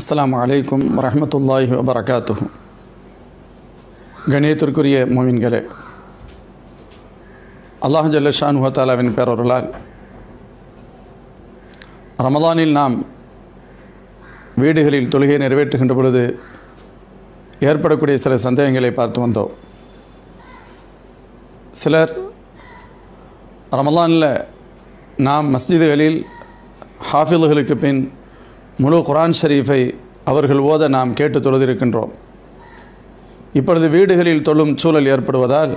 அஸ்லாம் அலைக்கும் வரஹ்மத்துல்லாஹி வபரகாத்து கணியத்திற்குரிய மோமின்களே அல்லாஹ் ஜல்லஷான் ஹத்தாலாவின் பேரொருளால் ரமதானில் நாம் வீடுகளில் தொழுகை நிறைவேற்றுகின்ற பொழுது ஏற்படக்கூடிய சில சந்தேகங்களை பார்த்து வந்தோம். சிலர் ரமலானில் நாம் மஸ்ஜிதுகளில் ஹாஃபில்களுக்கு பின் முழு குரான் ஷரீஃபை அவர்கள் ஓத நாம் கேட்டு தொழுதிருக்கின்றோம். இப்பொழுது வீடுகளில் தொழும் சூழல் ஏற்படுவதால்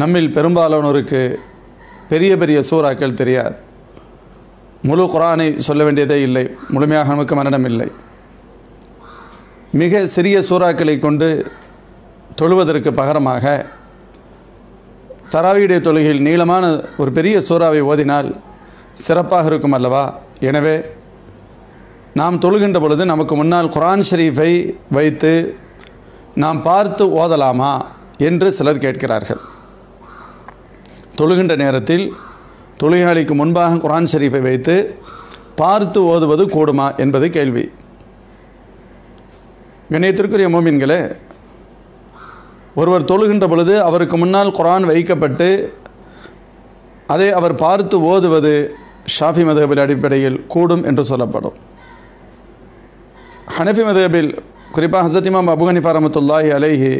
நம்மில் பெரும்பாலானோருக்கு பெரிய பெரிய சூறாக்கள் தெரியாது. முழு குரானை சொல்ல வேண்டியதே இல்லை. முழுமையாக நமக்கு மரணம் இல்லை. மிக சிறிய சூறாக்களை கொண்டு தொழுவதற்கு பகரமாக தராவியுடைய தொழுகையில் நீளமான ஒரு பெரிய சூறாவை ஓதினால் சிறப்பாக இருக்கும் அல்லவா? எனவே நாம் தொழுகின்ற பொழுது நமக்கு முன்னால் குரான் ஷரீஃபை வைத்து நாம் பார்த்து ஓதலாமா என்று சிலர் கேட்கிறார்கள். தொழுகின்ற நேரத்தில் தொழுகாளிக்கு முன்பாக குரான் ஷரீஃபை வைத்து பார்த்து ஓதுவது கூடுமா என்பது கேள்வி. கண்ணியத்திற்குரிய மோமின்களே ஒருவர் தொழுகின்ற பொழுது அவருக்கு முன்னால் குரான் வைக்கப்பட்டு அதை அவர் பார்த்து ஓதுவது ஷாஃபி மதகபில் அடிப்படையில் கூடும் என்று சொல்லப்படும். ஹனஃபி மதேபில் குறிப்பாக ஹசத் இமாம் அபு ஹனிஃபா ரமத்துல்லாஹி அலைஹி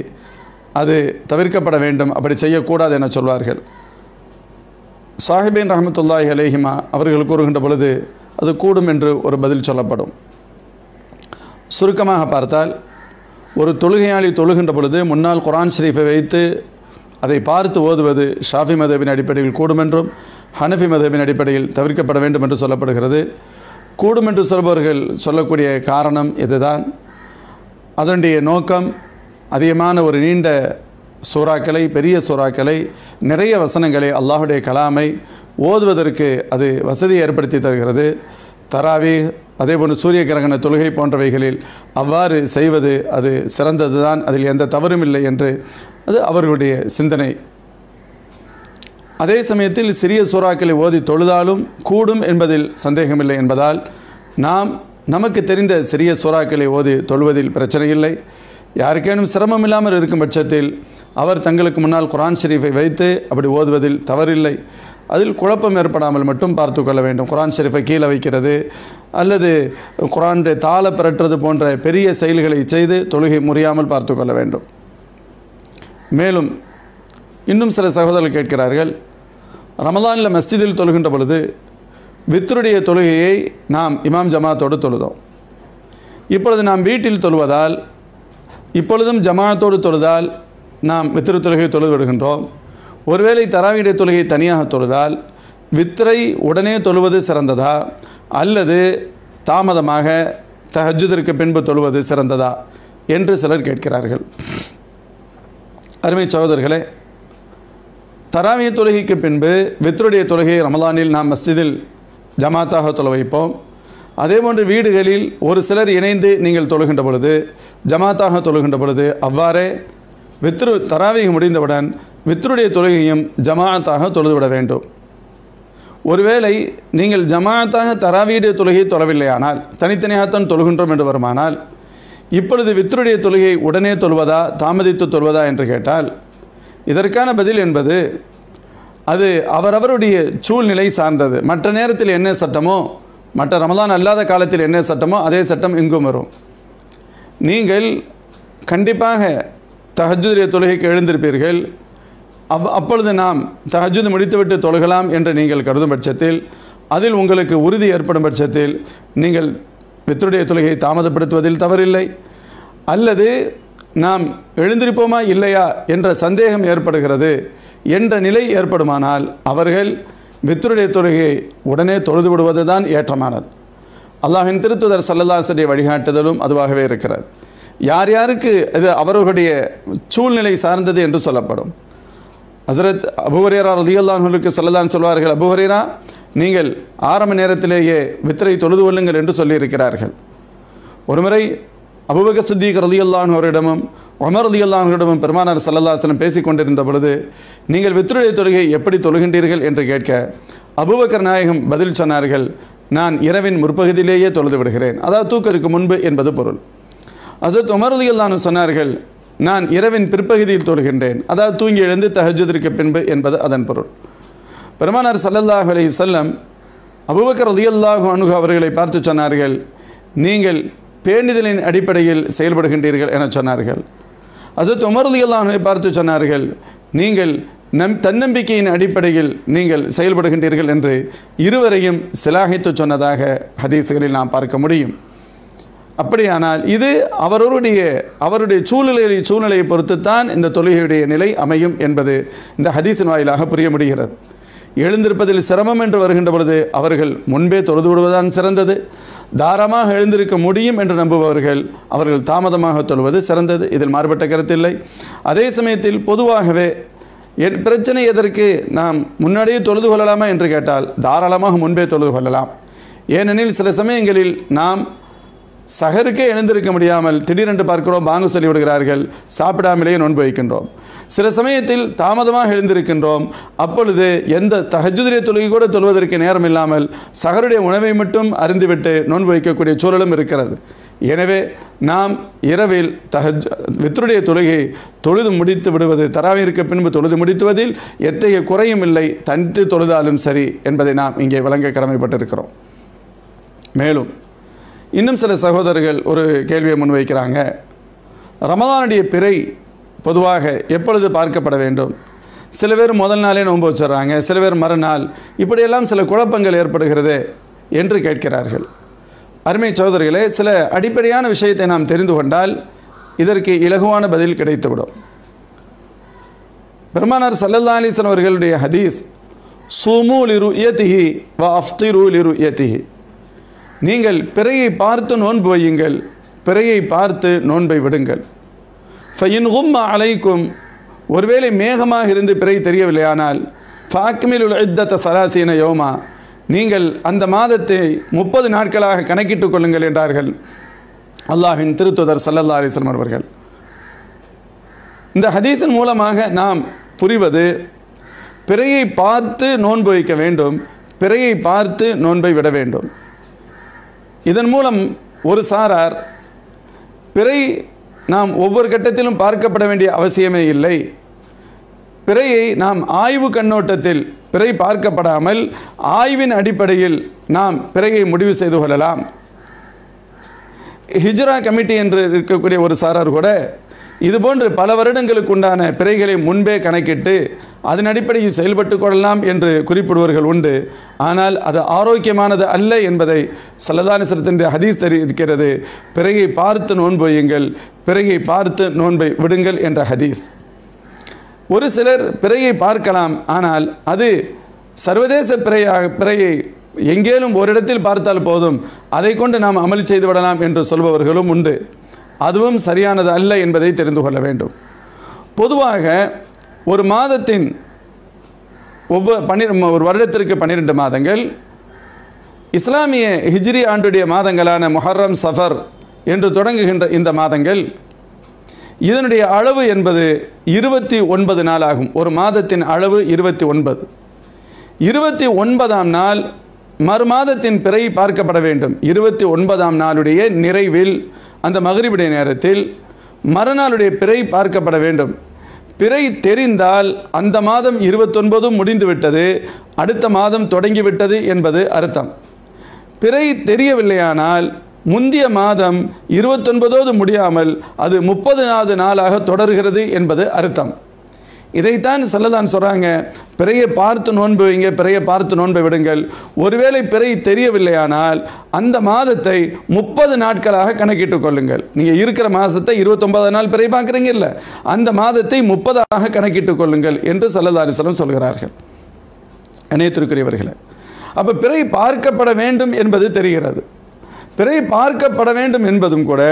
அது தவிர்க்கப்பட வேண்டும் அப்படி செய்யக்கூடாது என சொல்வார்கள். சாஹிபின் ரஹமத்துல்லாஹி அலேஹிமா அவர்கள் கூறுகின்ற பொழுது அது கூடும் என்று ஒரு பதில் சொல்லப்படும். சுருக்கமாக பார்த்தால் ஒரு தொழுகையாளி தொழுகின்ற பொழுது முன்னால் குரான் ஷரீஃபை வைத்து அதை பார்த்து ஓதுவது ஷாஃபி மதபின் அடிப்படையில் கூடும் என்றும் ஹனஃபி மதபின் அடிப்படையில் தவிர்க்கப்பட வேண்டும் என்று சொல்லப்படுகிறது. கூடும் என்று சொல்பவர்கள் சொல்லக்கூடிய காரணம் இதுதான். அதனுடைய நோக்கம் அதிகமான ஒரு நீண்ட சூறாக்களை பெரிய சூறாக்களை நிறைய வசனங்களை அல்லாஹுடைய கலாமை ஓதுவதற்கு அது வசதியை ஏற்படுத்தி தருகிறது. தராவி அதேபோன்று சூரிய கிரகண தொழுகை போன்றவைகளில் அவ்வாறு செய்வது அது சிறந்தது தான் அதில் எந்த தவறும் இல்லை என்று அது அவர்களுடைய சிந்தனை. அதே சமயத்தில் சிறிய சூறாக்களை ஓதி தொழுதாலும் கூடும் என்பதில் சந்தேகமில்லை என்பதால் நாம் நமக்கு தெரிந்த சிறிய சூறாக்களை ஓதி தொழுவதில் பிரச்சனை இல்லை. யாருக்கேனும் சிரமம் இல்லாமல் இருக்கும் பட்சத்தில் அவர் தங்களுக்கு முன்னால் குரான் ஷெரீஃபை வைத்து அப்படி ஓதுவதில் தவறில்லை. அதில் குழப்பம் ஏற்படாமல் மட்டும் பார்த்து கொள்ள வேண்டும். குரான் ஷெரீஃபை கீழே வைக்கிறது அல்லது குரானுடைய தாள பிறட்டுறது போன்ற பெரிய செயல்களை செய்து தொழுகை முறியாமல் பார்த்து கொள்ள வேண்டும். மேலும் இன்னும் சில சகோதரர்கள் கேட்கிறார்கள் ரமதானில் மஸ்ஜிதில் தொழுகின்ற பொழுது வித்ருடைய தொழுகையை நாம் இமாம் ஜமாத்தோடு தொழுதோம். இப்பொழுது நாம் வீட்டில் தொழுவதால் இப்பொழுதும் ஜமாத்தோடு தொழுதால் நாம் வித்திரு தொழுகை தொழுது விடுகின்றோம். ஒருவேளை தராவிடைய தொழுகை தனியாக தொழுதால் வித்திரை உடனே தொழுவது சிறந்ததா? அல்லது தாமதமாக தஹஜுதிற்கு பின்பு தொழுவது சிறந்ததா? என்று சிலர் கேட்கிறார்கள். அருமை சகோதரர்களே தராவிய தொழுகைக்கு பின்பு வித்ருடைய தொழுகை ரமலானில் நாம் மஸ்ஜிதில் ஜமாத்தாக தொலை வைப்போம். அதேபோன்று வீடுகளில் ஒரு சிலர் இணைந்து நீங்கள் தொழுகின்ற பொழுது ஜமாத்தாக தொழுகின்ற பொழுது அவ்வாறே வித்ரு தராவிக முடிந்தவுடன் வித்ருடைய தொழுகையும் ஜமாத்தாக தொழுதுவிட வேண்டும். ஒருவேளை நீங்கள் ஜமாத்தாக தராவியுடைய தொழுகையை தொழவில்லையானால் தனித்தனியாகத்தான் தொழுகின்றோம் என்று வருமானால் இப்பொழுது வித்ருடைய தொழுகை உடனே தொழுவதா தாமதித்து தொழுவதா என்று கேட்டால் இதற்கான பதில் என்பது அது அவரவருடைய சூழ்நிலை சார்ந்தது. மற்ற நேரத்தில் என்ன சட்டமோ மற்ற ரமதான் அல்லாத காலத்தில் என்ன சட்டமோ அதே சட்டம் இங்கும் வரும். நீங்கள் கண்டிப்பாக தஹஜுடைய தொழுகைக்கு எழுந்திருப்பீர்கள். அவ் அப்பொழுது நாம் தஹஜுது முடித்துவிட்டு தொழுகலாம் என்று நீங்கள் கருதும் பட்சத்தில் அதில் உங்களுக்கு உறுதி ஏற்படும் பட்சத்தில் நீங்கள் வித்தருடைய தொழுகையை தாமதப்படுத்துவதில் தவறில்லை. அல்லது நாம் எழுந்திருப்போமா இல்லையா என்ற சந்தேகம் ஏற்படுகிறது என்ற நிலை ஏற்படுமானால் அவர்கள் வித்தருடைய தொழுகையை உடனே தொழுது விடுவது தான் ஏற்றமானது. அல்லாஹின் திருத்துதர் சல்லல்லாசனுடைய வழிகாட்டுதலும் அதுவாகவே இருக்கிறது. யார் யாருக்கு இது அவர்களுடைய சூழ்நிலை சார்ந்தது என்று சொல்லப்படும். ஹசரத் அபுஹரேரா ரதியுல்லான்களுக்கு சொல்லலான்னு சொல்வார்கள் அபுஹரேரா நீங்கள் ஆரம்ப நேரத்திலேயே வித்திரை தொழுது கொள்ளுங்கள் என்று சொல்லியிருக்கிறார்கள். ஒருமுறை அபுபக சித்திக் ரலியல்லான் அவரிடமும் உமர் ரலியல்லான்களிடமும் பெருமானார் சல்லல்லாசனம் பேசிக் கொண்டிருந்த பொழுது நீங்கள் வித்துடைய தொழுகை எப்படி தொழுகின்றீர்கள் என்று கேட்க அபுபக்கர் நாயகம் பதில் சொன்னார்கள் நான் இரவின் முற்பகுதியிலேயே தொழுது விடுகிறேன். அதாவது தூக்கருக்கு முன்பு என்பது பொருள். அசத் உமரலிகள் அல்லானு சொன்னார்கள் நான் இரவின் பிற்பகுதியில் தொழுகின்றேன். அதாவது தூங்கி எழுந்து தஹஜுதிற்கு பின்பு என்பது அதன் பொருள். பெருமானார் சல்லல்லாஹு செல்லம் வஸல்லம் அபூபக்கர் ரலியல்லாஹு அணுகு அவர்களை பார்த்து சொன்னார்கள் நீங்கள் பேணிதலின் அடிப்படையில் செயல்படுகின்றீர்கள் என சொன்னார்கள். அசத் உமர் பார்த்து சொன்னார்கள் நீங்கள் நம் தன்னம்பிக்கையின் அடிப்படையில் நீங்கள் செயல்படுகின்றீர்கள் என்று இருவரையும் சிலாகித்து சொன்னதாக ஹதீசுகளில் நாம் பார்க்க முடியும். அப்படியானால் இது அவரவருடைய அவருடைய சூழ்நிலையை சூழ்நிலையை பொறுத்துத்தான் இந்த தொழுகையுடைய நிலை அமையும் என்பது இந்த ஹதீஸின் வாயிலாக புரிய முடிகிறது. எழுந்திருப்பதில் சிரமம் என்று வருகின்ற பொழுது அவர்கள் முன்பே தொழுது விடுவதுதான் சிறந்தது. தாராளமாக எழுந்திருக்க முடியும் என்று நம்புபவர்கள் அவர்கள் தாமதமாக தொழுவது சிறந்தது. இதில் மாறுபட்ட கருத்தில்லை. அதே சமயத்தில் பொதுவாகவே என் பிரச்சனை எதற்கு நாம் முன்னாடியே தொழுது கொள்ளலாமா என்று கேட்டால் தாராளமாக முன்பே தொழுது கொள்ளலாம். ஏனெனில் சில சமயங்களில் நாம் சகருக்கே எழுந்திருக்க முடியாமல் திடீரென்று பார்க்கிறோம் பாங்கு சொல்லி விடுகிறார்கள். சாப்பிடாமலேயே நோன்பு வைக்கின்றோம். சில சமயத்தில் தாமதமாக எழுந்திருக்கின்றோம். அப்பொழுது எந்த தகஜுதிரிய தொழுகை கூட தொழுவதற்கு நேரம் இல்லாமல் சகருடைய உணவை மட்டும் அருந்திவிட்டு நோன்பு வைக்கக்கூடிய சூழலும் இருக்கிறது. எனவே நாம் இரவில் தஹஜ் வித்ருடைய தொழுகை தொழுது முடித்து விடுவது தராவிற்கு பின்பு தொழுது முடித்துவதில் எத்தகைய குறையும் இல்லை. தனித்து தொழுதாலும் சரி என்பதை நாம் இங்கே வழங்க கடமைப்பட்டிருக்கிறோம். மேலும் இன்னும் சில சகோதரர்கள் ஒரு கேள்வியை முன்வைக்கிறாங்க. ரமதானுடைய பிறை பொதுவாக எப்பொழுது பார்க்கப்பட வேண்டும்? சில பேர் முதல் நாளே நோன்பு வச்சிடுறாங்க சில பேர் மறுநாள். இப்படியெல்லாம் சில குழப்பங்கள் ஏற்படுகிறது என்று கேட்கிறார்கள். அருமை சகோதரிகளே சில அடிப்படையான விஷயத்தை நாம் தெரிந்து கொண்டால் இதற்கு இலகுவான பதில் கிடைத்துவிடும். பெருமானார் சல்லல்லா அலிஸ்லாம் அவர்களுடைய ஹதீஸ் சுமு லிரு இயத்திஹி வ அஃப்திரு லிரு இயத்திஹி நீங்கள் பிறையை பார்த்து நோன்பு வையுங்கள். பிறையை பார்த்து நோன்பை விடுங்கள். ஃபையின் உம் அலைக்கும். ஒருவேளை மேகமாக இருந்து பிறை தெரியவில்லையானால் ஃபாக்மில் இத்தத்த சராசீன யோமா நீங்கள் அந்த மாதத்தை முப்பது நாட்களாக கணக்கிட்டுக் கொள்ளுங்கள் என்றார்கள். அல்லாஹின் திருத்துதர் சல்லல்லா அலிஸ்லம் அவர்கள். இந்த ஹதீஸின் மூலமாக நாம் புரிவது பிறையை பார்த்து நோன்பு வைக்க வேண்டும் பிறையை பார்த்து நோன்பை விட வேண்டும். இதன் மூலம் ஒரு சாரார் பிறை நாம் ஒவ்வொரு கட்டத்திலும் பார்க்கப்பட வேண்டிய அவசியமே இல்லை. பிறையை நாம் ஆய்வு கண்ணோட்டத்தில் பிறை பார்க்கப்படாமல் ஆய்வின் அடிப்படையில் நாம் பிறையை முடிவு செய்து கொள்ளலாம். ஹிஜ்ரா கமிட்டி என்று இருக்கக்கூடிய ஒரு சாரார் கூட இதுபோன்று பல வருடங்களுக்கு உண்டான பிறைகளை முன்பே கணக்கிட்டு அதன் அடிப்படையில் செயல்பட்டு கொள்ளலாம் என்று குறிப்பிடுவர்கள் உண்டு. ஆனால் அது ஆரோக்கியமானது அல்ல என்பதை சல்லதானிசரத்தின் ஹதீஸ் தெரிவிக்கிறது. பிறகை பார்த்து நோன்பு பிறகை பார்த்து நோன்பை விடுங்கள் என்ற ஹதீஸ். ஒரு சிலர் பிறையை பார்க்கலாம் ஆனால் அது சர்வதேச பிறையாக பிறையை எங்கேனும் ஒரு இடத்தில் பார்த்தால் போதும். அதை கொண்டு நாம் அமல் செய்து விடலாம் என்று சொல்பவர்களும் உண்டு. அதுவும் சரியானது அல்ல என்பதை தெரிந்து கொள்ள வேண்டும். பொதுவாக ஒரு மாதத்தின் ஒவ்வொரு பன்னி ஒரு வருடத்திற்கு பன்னிரெண்டு மாதங்கள் இஸ்லாமிய ஹிஜ்ரி ஆண்டுடைய மாதங்களான முஹர்ரம் சஃபர் என்று தொடங்குகின்ற இந்த மாதங்கள் இதனுடைய அளவு என்பது இருபத்தி ஒன்பது நாளாகும். ஒரு மாதத்தின் அளவு இருபத்தி ஒன்பது. இருபத்தி ஒன்பதாம் நாள் மறுமாதத்தின் பிறை பார்க்கப்பட வேண்டும். இருபத்தி ஒன்பதாம் நாளுடைய நிறைவில் அந்த மகரிபுடைய நேரத்தில் மறுநாளுடைய பிறை பார்க்கப்பட வேண்டும். பிறை தெரிந்தால் அந்த மாதம் இருபத்தொன்பதும் முடிந்துவிட்டது அடுத்த மாதம் தொடங்கிவிட்டது என்பது அர்த்தம். பிறை தெரியவில்லையானால் முந்திய மாதம் இருபத்தொன்பதோடு முடியாமல் அது முப்பதுனாவது நாளாக தொடர்கிறது என்பது அர்த்தம். இதைத்தான் செல்லதான் சொல்கிறாங்க பிறையை பார்த்து நோன்பு வைங்க பிறையை பார்த்து நோன்பை விடுங்கள். ஒருவேளை பிறை தெரியவில்லையானால் அந்த மாதத்தை முப்பது நாட்களாக கணக்கிட்டு கொள்ளுங்கள். நீங்கள் இருக்கிற மாதத்தை இருபத்தொன்பது நாள் பிறை பார்க்குறீங்க இல்லை அந்த மாதத்தை முப்பதாக கணக்கிட்டுக் கொள்ளுங்கள் என்று சல்லதாரிசலம் சொல்கிறார்கள். இணையத்திற்குரியவர்களே அப்போ பிறை பார்க்கப்பட வேண்டும் என்பது தெரிகிறது. பிறை பார்க்கப்பட வேண்டும் என்பதும் கூட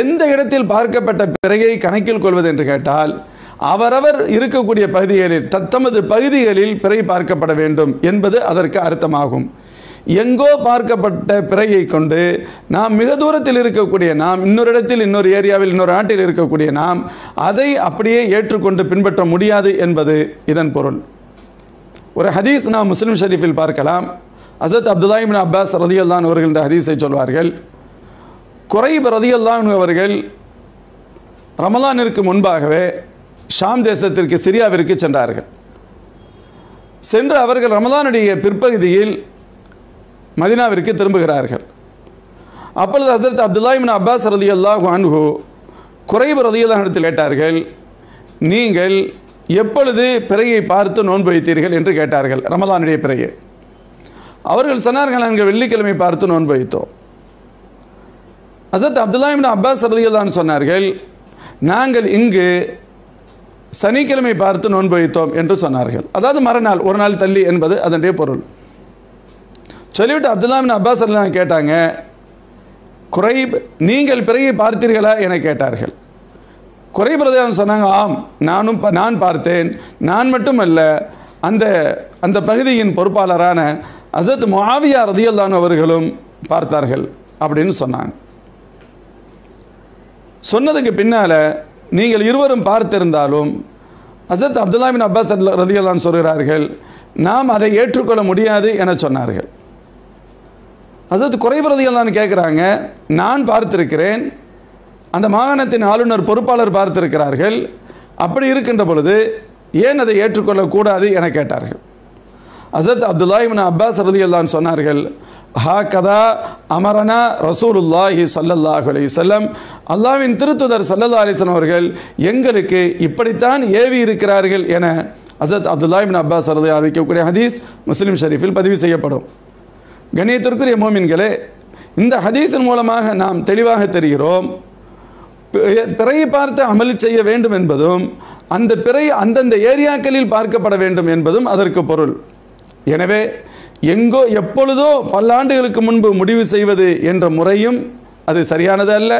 எந்த இடத்தில் பார்க்கப்பட்ட பிறையை கணக்கில் கொள்வது என்று கேட்டால் அவரவர் இருக்கக்கூடிய பகுதிகளில் தத்தமது பகுதிகளில் பிறை பார்க்கப்பட வேண்டும் என்பது அதற்கு அர்த்தமாகும். எங்கோ பார்க்கப்பட்ட பிறையை கொண்டு நாம் மிக தூரத்தில் இருக்கக்கூடிய நாம் இன்னொரு இடத்தில் இன்னொரு ஏரியாவில் இன்னொரு நாட்டில் இருக்கக்கூடிய நாம் அதை அப்படியே ஏற்றுக்கொண்டு பின்பற்ற முடியாது என்பது இதன் பொருள். ஒரு ஹதீஸ் நாம் முஸ்லிம் ஷரீஃபில் பார்க்கலாம். அசத் அப்துல்லாஹிபின் அப்பாஸ் ரதியல்லான் அவர்கள் இந்த ஹதீஸை சொல்வார்கள். குறைப் ரதியல்லான் அவர்கள் ரமலானிற்கு முன்பாகவே ஷாம் தேசத்திற்கு சிரியாவிற்கு சென்றார்கள். சென்று அவர்கள் ரமதானுடைய பிற்பகுதியில் மதினாவிற்கு திரும்புகிறார்கள். அப்பொழுது ஹசரத் அப்துல்லாஹிமின் அப்பாஸ் ரதி அல்லாஹு அன்ஹு குறைவு ரதியல்லாஹிடத்தில் கேட்டார்கள் நீங்கள் எப்பொழுது பிறையை பார்த்து நோன்பு வைத்தீர்கள்? என்று கேட்டார்கள் ரமதானுடைய பிறையை. அவர்கள் சொன்னார்கள் நாங்கள் வெள்ளிக்கிழமை பார்த்து நோன்பு வைத்தோம். ஹசரத் அப்துல்லாஹிமின் அப்பாஸ் ரதியுல்லான்னு சொன்னார்கள் நாங்கள் இங்கு சனிக்கிழமை பார்த்து நோன்பு வைத்தோம் என்று சொன்னார்கள். அதாவது மறுநாள் ஒரு நாள் தள்ளி என்பது அதனுடைய பொருள். சொல்லிவிட்டு அப்துல்லாமின் அப்பாஸ் எல்லாம் கேட்டாங்க குறை நீங்கள் பிறகு பார்த்தீர்களா என கேட்டார்கள். குறை பிரதேசம் சொன்னாங்க ஆம் நானும் ப- நான் பார்த்தேன். நான் மட்டுமல்ல அந்த அந்த பகுதியின் பொறுப்பாளரான அசத் முஆவியா ரதியல்லான் அவர்களும் பார்த்தார்கள் அப்படின்னு சொன்னாங்க. சொன்னதுக்கு பின்னால் நீங்கள் இருவரும் பார்த்திருந்தாலும் அசத் அப்துல்லாபின் அப்பாஸ் ரதியல்லான் சொல்கிறார்கள் நாம் அதை ஏற்றுக்கொள்ள முடியாது என சொன்னார்கள். அசத் குறைபிரதியல்லான்னு கேட்குறாங்க நான் பார்த்திருக்கிறேன். அந்த மாகாணத்தின் ஆளுநர் பொறுப்பாளர் பார்த்திருக்கிறார்கள். அப்படி இருக்கின்ற பொழுது ஏன் அதை ஏற்றுக்கொள்ளக்கூடாது என கேட்டார்கள். அசத் அப்துல்லாஹிபின் அப்பாஸ் ரதியல்லான் சொன்னார்கள் ஹா கதா அமரனா ரசூலுல்லாஹி ஸல்லல்லாஹு அலி வஸல்லம். அல்லாஹ்வின் திருத்துதர் சல்லல்லா அலிசன் அவர்கள் எங்களுக்கு இப்படித்தான் ஏவி இருக்கிறார்கள் என அசத் அப்துல்லாஹிபின் அப்பாஸ் ரதி அறிவிக்கக்கூடிய ஹதீஸ் முஸ்லீம் ஷரீஃபில் பதிவு செய்யப்படும். கணியத்திற்குரிய மோமின்களே இந்த ஹதீஸின் மூலமாக நாம் தெளிவாக தெரிகிறோம் பிறையை பார்த்து அமல் செய்ய வேண்டும் என்பதும் அந்த பிறை அந்தந்த ஏரியாக்களில் பார்க்கப்பட வேண்டும் என்பதும் அதற்கு பொருள். எனவே எங்கோ எப்பொழுதோ பல்லாண்டுகளுக்கு முன்பு முடிவு செய்வது என்ற முறையும் அது சரியானது அல்ல.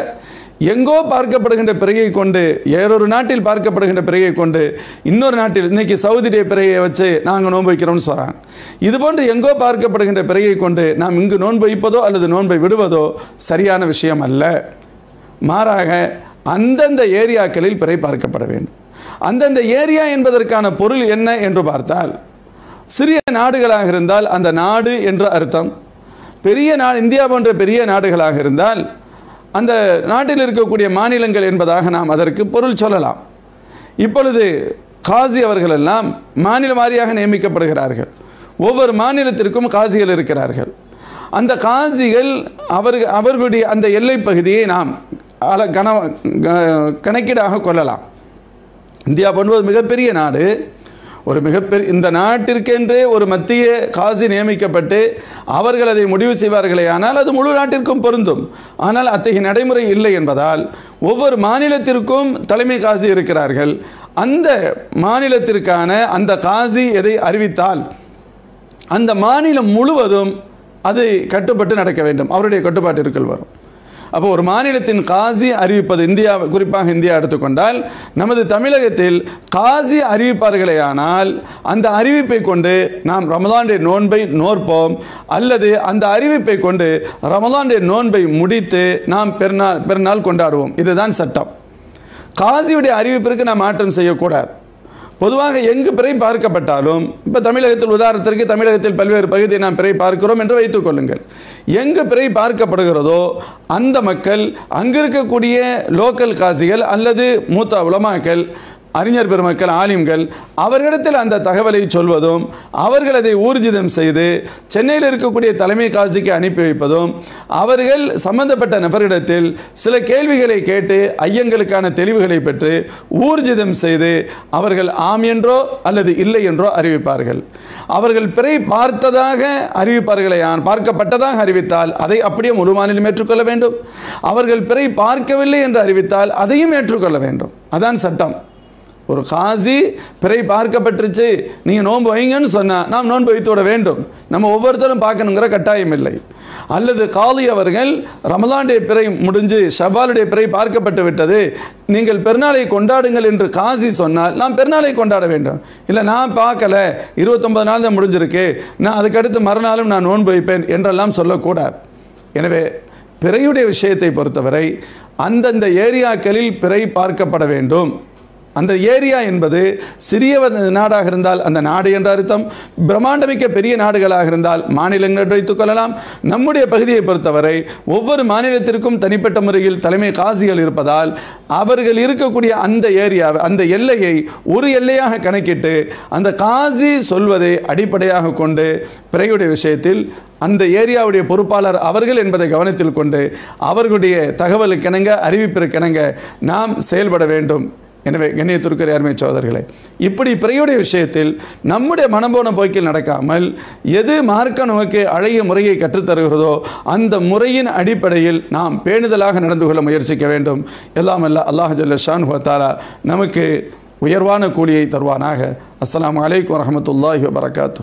எங்கோ பார்க்கப்படுகின்ற பிறகை கொண்டு வேறொரு நாட்டில் பார்க்கப்படுகின்ற பிறகை கொண்டு இன்னொரு நாட்டில் இன்னைக்கு சவுதிடைய பிறையை வச்சு நாங்கள் நோன்பு வைக்கிறோம்னு சொல்கிறாங்க இதுபோன்று எங்கோ பார்க்கப்படுகின்ற பிறகை கொண்டு நாம் இங்கு நோன்பு வைப்பதோ அல்லது நோன்பை விடுவதோ சரியான விஷயம் அல்ல. மாறாக அந்தந்த ஏரியாக்களில் பிறை பார்க்கப்பட வேண்டும். அந்தந்த ஏரியா என்பதற்கான பொருள் என்ன என்று பார்த்தால் சிறிய நாடுகளாக இருந்தால் அந்த நாடு என்று அர்த்தம். பெரிய நாடு இந்தியா போன்ற பெரிய நாடுகளாக இருந்தால் அந்த நாட்டில் இருக்கக்கூடிய மாநிலங்கள் என்பதாக நாம் அதற்கு பொருள் சொல்லலாம். இப்பொழுது காசி அவர்கள் எல்லாம் மாநில வாரியாக நியமிக்கப்படுகிறார்கள். ஒவ்வொரு மாநிலத்திற்கும் காசிகள் இருக்கிறார்கள். அந்த காசிகள் அவர்கள் அவர்களுடைய அந்த எல்லைப் பகுதியை நாம் அல கண க- கணக்கீடாக கொள்ளலாம். இந்தியா போன்ற ஒரு மிகப்பெரிய நாடு. ஒரு மிகப்பெரிய இந்த நாட்டிற்கென்றே ஒரு மத்திய காசி நியமிக்கப்பட்டு அவர்கள் அதை முடிவு செய்வார்களே ஆனால் அது முழு நாட்டிற்கும் பொருந்தும். ஆனால் அத்தகைய நடைமுறை இல்லை என்பதால் ஒவ்வொரு மாநிலத்திற்கும் தலைமை காசி இருக்கிறார்கள். அந்த மாநிலத்திற்கான அந்த காசி எதை அறிவித்தால் அந்த மாநிலம் முழுவதும் அது கட்டுப்பட்டு நடக்க வேண்டும். அவருடைய கட்டுப்பாட்டிற்குள் வரும். அப்போ ஒரு மாநிலத்தின் காசி அறிவிப்பது இந்தியா குறிப்பாக இந்தியா எடுத்துக்கொண்டால் நமது தமிழகத்தில் காசி அறிவிப்பார்களே ஆனால் அந்த அறிவிப்பை கொண்டு நாம் ரமலானுடைய நோன்பை நோற்போம். அல்லது அந்த அறிவிப்பை கொண்டு ரமலானுடைய நோன்பை முடித்து நாம் பெருநாள் பெருநாள் கொண்டாடுவோம். இதுதான் சட்டம். காசியுடைய அறிவிப்பிற்கு நாம் மாற்றம் செய்யக்கூடாது. பொதுவாக எங்கு பிறை பார்க்கப்பட்டாலும் இப்போ தமிழகத்தில் உதாரணத்திற்கு தமிழகத்தில் பல்வேறு பகுதியை நாம் பிறை பார்க்கிறோம் என்று வைத்துக் கொள்ளுங்கள். எங்கு பிறை பார்க்கப்படுகிறதோ அந்த மக்கள் அங்கிருக்கக்கூடிய லோக்கல் காசிகள் அல்லது மூத்த உலமாக்கள் அறிஞர் பெருமக்கள் ஆலிம்கள் அவர்களிடத்தில் அந்த தகவலை சொல்வதும் அவர்கள் அதை ஊர்ஜிதம் செய்து சென்னையில் இருக்கக்கூடிய தலைமை காசிக்கு அனுப்பி வைப்பதும் அவர்கள் சம்பந்தப்பட்ட நபரிடத்தில் சில கேள்விகளை கேட்டு ஐயங்களுக்கான தெளிவுகளை பெற்று ஊர்ஜிதம் செய்து அவர்கள் ஆம் என்றோ அல்லது இல்லை என்றோ அறிவிப்பார்கள். அவர்கள் பிறை பார்த்ததாக அறிவிப்பார்களே பார்க்கப்பட்டதாக அறிவித்தால் அதை அப்படியே முழு மாநிலம் ஏற்றுக்கொள்ள வேண்டும். அவர்கள் பிறை பார்க்கவில்லை என்று அறிவித்தால் அதையும் ஏற்றுக்கொள்ள வேண்டும். அதான் சட்டம். ஒரு காசி பிறை பார்க்கப்பட்டுருச்சு. நீங்கள் நோன்பு வைங்கன்னு சொன்னால் நாம் நோன்பு வைத்து விட வேண்டும். நம்ம ஒவ்வொருத்தரும் பார்க்கணுங்கிற கட்டாயம் இல்லை. அல்லது காலி அவர்கள் ரமலானுடைய பிறை முடிஞ்சு ஷபாலுடைய பிறை பார்க்கப்பட்டு விட்டது. நீங்கள் பெருநாளை கொண்டாடுங்கள் என்று காசி சொன்னால் நாம் பெருநாளை கொண்டாட வேண்டும். இல்லை நான் பார்க்கல. இருபத்தொன்பது நாள் தான் முடிஞ்சிருக்கு. நான் அதுக்கடுத்து மறுநாளும் நான் நோன்பு வைப்பேன் என்றெல்லாம் சொல்லக்கூடாது. எனவே பிறையுடைய விஷயத்தை பொறுத்தவரை அந்தந்த ஏரியாக்களில் பிறை பார்க்கப்பட வேண்டும். அந்த ஏரியா என்பது சிறிய நாடாக இருந்தால் அந்த நாடு என்ற அர்த்தம். பிரம்மாண்டமிக்க பெரிய நாடுகளாக இருந்தால் மாநிலங்கள் வைத்துக் கொள்ளலாம். நம்முடைய பகுதியை பொறுத்தவரை ஒவ்வொரு மாநிலத்திற்கும் தனிப்பட்ட முறையில் தலைமை காசிகள் இருப்பதால் அவர்கள் இருக்கக்கூடிய அந்த ஏரியாவை அந்த எல்லையை ஒரு எல்லையாக கணக்கிட்டு அந்த காசி சொல்வதை அடிப்படையாக கொண்டு பிறையுடைய விஷயத்தில் அந்த ஏரியாவுடைய பொறுப்பாளர் அவர்கள் என்பதை கவனத்தில் கொண்டு அவர்களுடைய தகவலுக்கிணங்க அறிவிப்பிற்கிணங்க நாம் செயல்பட வேண்டும். எனவே கண்ணியத்திற்குரிய அருமை சோதர்களே? இப்படி பிறையுடைய விஷயத்தில் நம்முடைய மனபோன போக்கில் நடக்காமல் எது மார்க்க நமக்கு அழகிய முறையை கற்றுத்தருகிறதோ அந்த முறையின் அடிப்படையில் நாம் பேணுதலாக நடந்து கொள்ள முயற்சிக்க வேண்டும். எல்லாம் அல்ல அல்லாஹல்ல ஷான் ஹத்தாலா நமக்கு உயர்வான கூலியை தருவானாக. அஸ்லாம் வலைக்கம் வரமத்துல்லாஹி வபரகாத்து